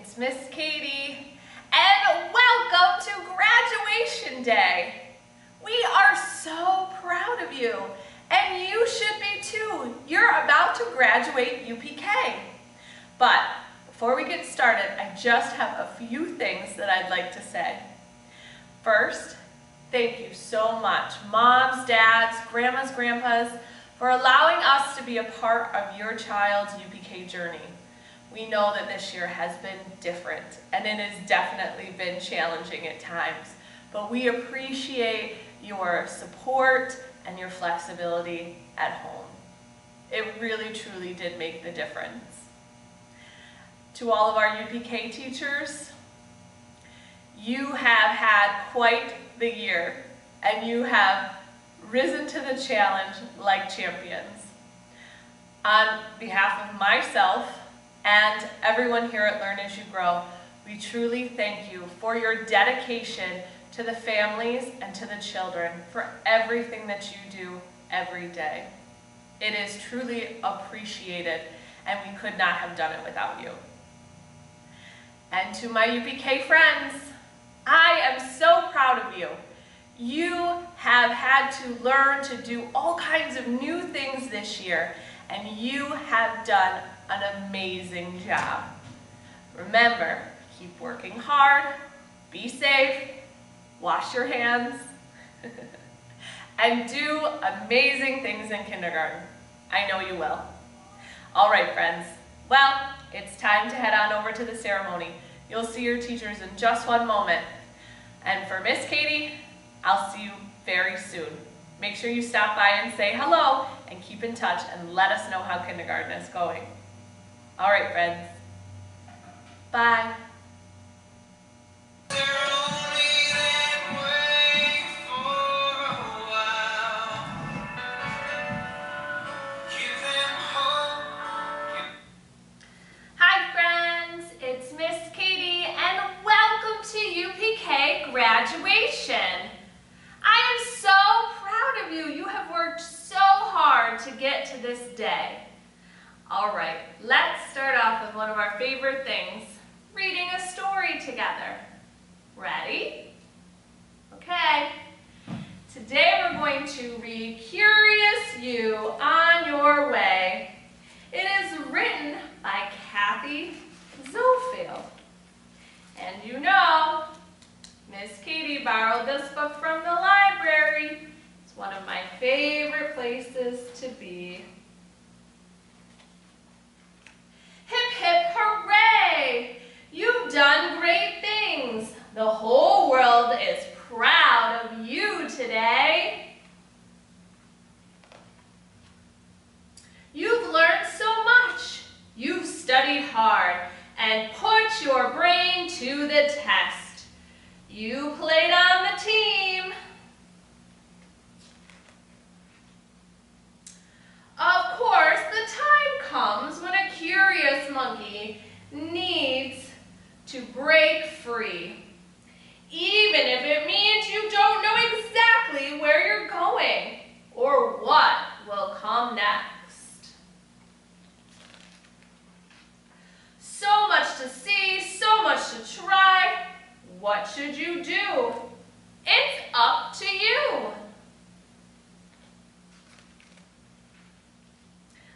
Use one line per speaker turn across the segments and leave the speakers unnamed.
it's Miss Katie, and welcome to graduation day. We are so proud of you, and you should be too. You're about to graduate UPK. But before we get started, I just have a few things that I'd like to say. First, thank you so much, moms, dads, grandmas, grandpas, for allowing us to be a part of your child's UPK journey. We know that this year has been different and it has definitely been challenging at times, but we appreciate your support and your flexibility at home. It really truly did make the difference. To all of our UPK teachers, you have had quite the year and you have risen to the challenge like champions. On behalf of myself and everyone here at Learn As You Grow, we truly thank you for your dedication to the families and to the children for everything that you do every day. It is truly appreciated and we could not have done it without you. And to my UPK friends, I am so proud of you. You have had to learn to do all kinds of new things this year, and you have done an amazing job. Remember, keep working hard, be safe, wash your hands, and do amazing things in kindergarten. I know you will. All right, friends. Well, it's time to head on over to the ceremony. You'll see your teachers in just one moment. And for Miss Katie, I'll see you very soon. Make sure you stop by and say hello and keep in touch and let us know how kindergarten is going. All right, friends. Bye. All right, let's start off with one of our favorite things, reading a story together. Ready? Okay. Today we're going to read Curious You on Your Way. It is written by Kathy Zofield. And you know, Miss Katie borrowed this book from the library. It's one of my favorite places to be. Hip hip hooray! You've done great things. The whole world is proud of you today. You've learned so much. You've studied hard and brain to the test. You played on the team. Of course, the time comes when a curious monkey needs to break free. Even if it means you don't know exactly where you're going or what will come next. So much to see, to try. What should you do? It's up to you.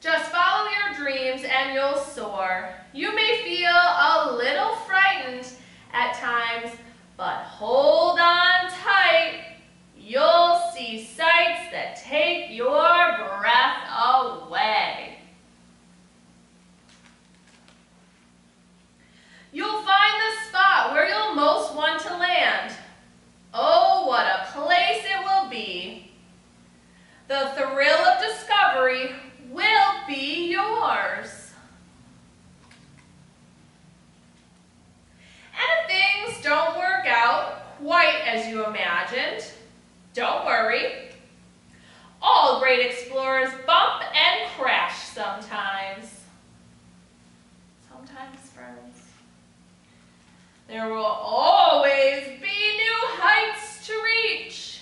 Just follow your dreams and you'll soar. You may feel a little frightened at times, but hold on tight. You'll see sights that take your breath away. You'll find the spot where you'll most want to land. Oh, what a place it will be. The thrill of discovery will be yours. And if things don't work out quite as you imagined, don't worry. All great explorers bump and crash sometimes. Sometimes, friends. There will always be new heights to reach.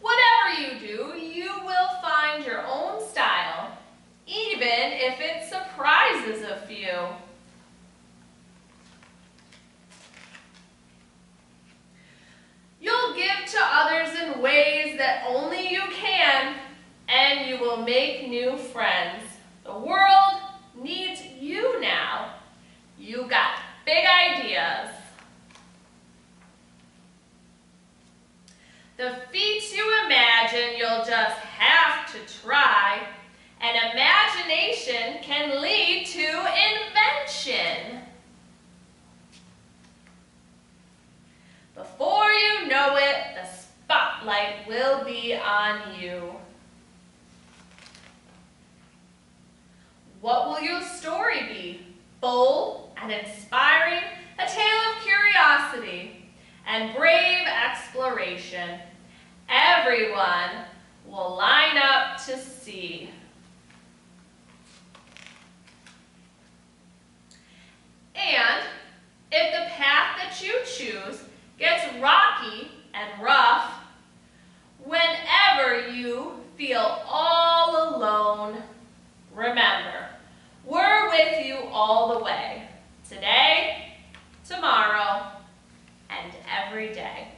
Whatever you do, you will find your own style, even if it surprises a few. You'll give to others in ways that only you can, and you will make new friends. The world needs you now. You got big ideas. The feats you imagine, you'll just have to try. And imagination can lead to invention. Before you know it, the spotlight will be on you. What will your story be? Bold and inspiring, a tale of curiosity and brave exploration. Everyone will line up to see. And if the path that you choose gets rocky and rough, whenever you feel all alone, remember, we're with you all the way, today, tomorrow, and every day.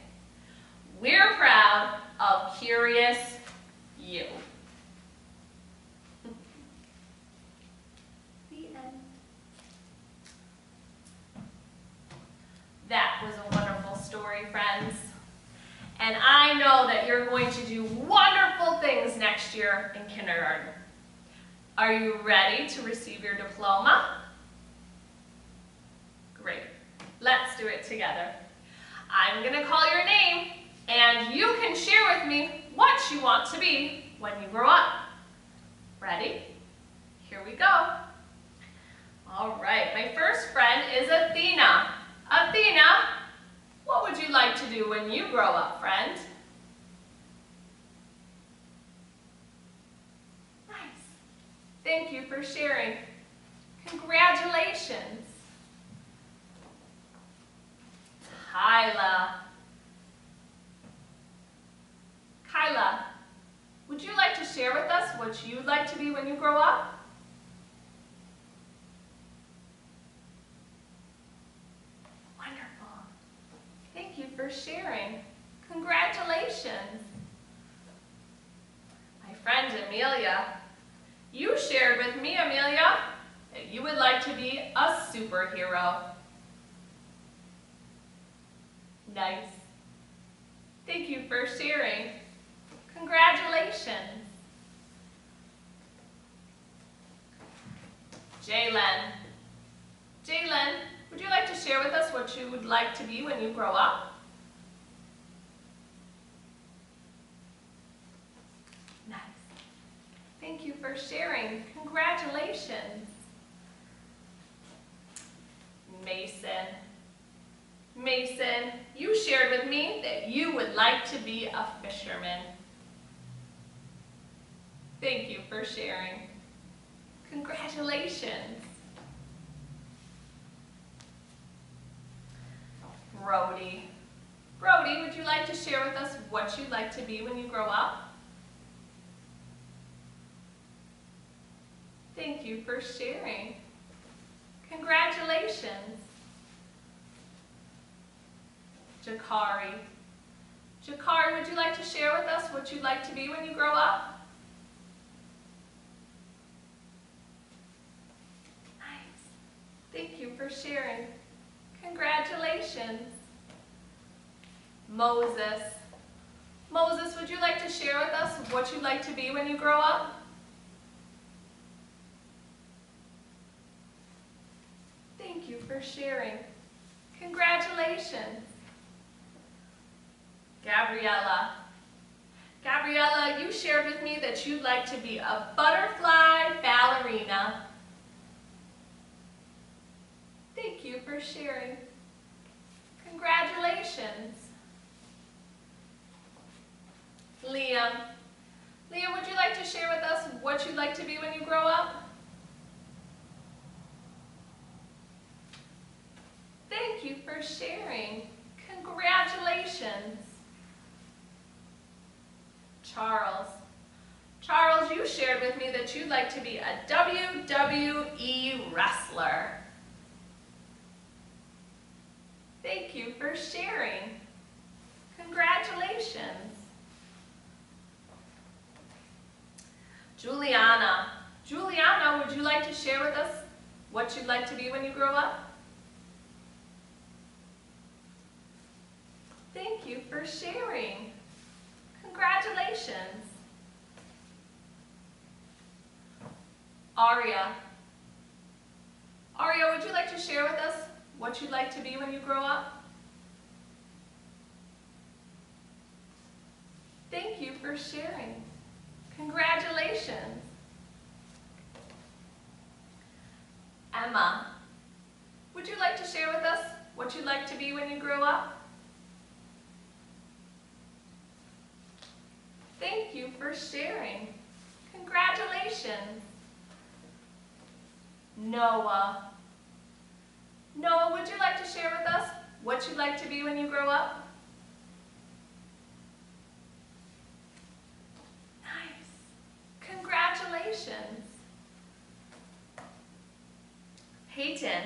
We're proud of Curious You. the end. That was a wonderful story, friends. And I know that you're going to do wonderful things next year in kindergarten. Are you ready to receive your diploma? Great. Let's do it together. I'm going to call your name, and you can share with me what you want to be when you grow up. Ready? Here we go. All right, my first friend is Athena. Athena, what would you like to do when you grow up, friend? Nice. Thank you for sharing. Congratulations. Kyla. Kyla, would you like to share with us what you'd like to be when you grow up? Wonderful. Thank you for sharing. Congratulations. My friend Amelia, you shared with me, Amelia, that you would like to be a superhero. Nice. Thank you for sharing. Congratulations. Jalen. Jalen, would you like to share with us what you would like to be when you grow up? Nice. Thank you for sharing. Congratulations. Mason. Mason, you shared with me that you would like to be a fisherman. Thank you for sharing. Congratulations. Brody. Brody, would you like to share with us what you'd like to be when you grow up? Thank you for sharing. Congratulations. Jakari. Jakari, would you like to share with us what you'd like to be when you grow up? Nice. Thank you for sharing. Congratulations. Moses. Moses, would you like to share with us what you'd like to be when you grow up? Thank you for sharing. Congratulations. Gabriella. Gabriella, you shared with me that you'd like to be a butterfly ballerina. Thank you for sharing. Congratulations. Liam. Liam, would you like to share with us what you'd like to be when you grow up? Thank you for sharing. Congratulations. Charles. Charles, you shared with me that you'd like to be a WWE wrestler. Thank you for sharing. Congratulations. Juliana. Juliana, would you like to share with us what you'd like to be when you grow up? Thank you for sharing. Congratulations. Aria. Aria, would you like to share with us what you'd like to be when you grow up? Thank you for sharing. Congratulations. Emma, would you like to share with us what you'd like to be when you grow up? Thank you for sharing. Congratulations. Noah. Noah, would you like to share with us what you'd like to be when you grow up? Nice. Congratulations. Peyton.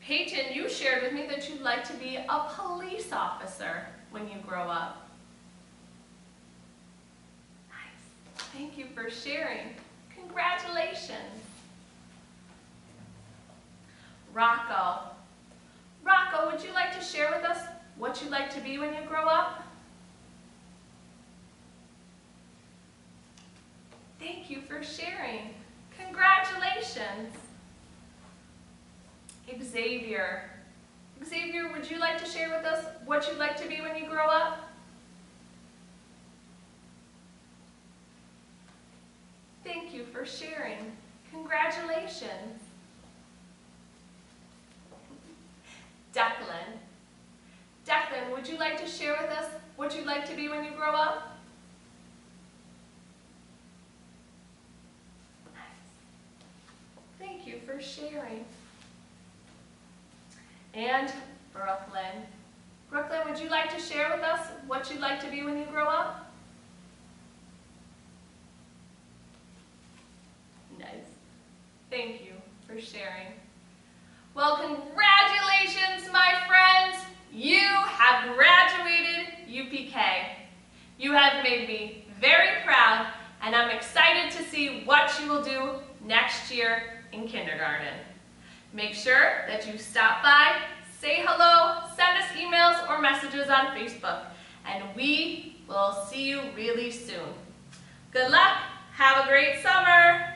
Peyton, you shared with me that you'd like to be a police officer when you grow up. Nice. Thank you for sharing. Congratulations. Rocco. Rocco, would you like to share with us what you'd like to be when you grow up? Thank you for sharing. Congratulations. Xavier. Xavier, would you like to share with us what you'd like to be when you grow up? Thank you for sharing. Congratulations. Declan. Declan, would you like to share with us what you'd like to be when you grow up? Thank you for sharing. And Brooklyn. Brooklyn, would you like to share with us what you'd like to be when you grow up? Nice. Thank you for sharing. Well, congratulations, my friends. You have graduated UPK. You have made me very proud, and I'm excited to see what you will do next year in kindergarten. Make sure that you stop by, say hello, send us emails or messages on Facebook, and we will see you really soon. Good luck. Have a great summer.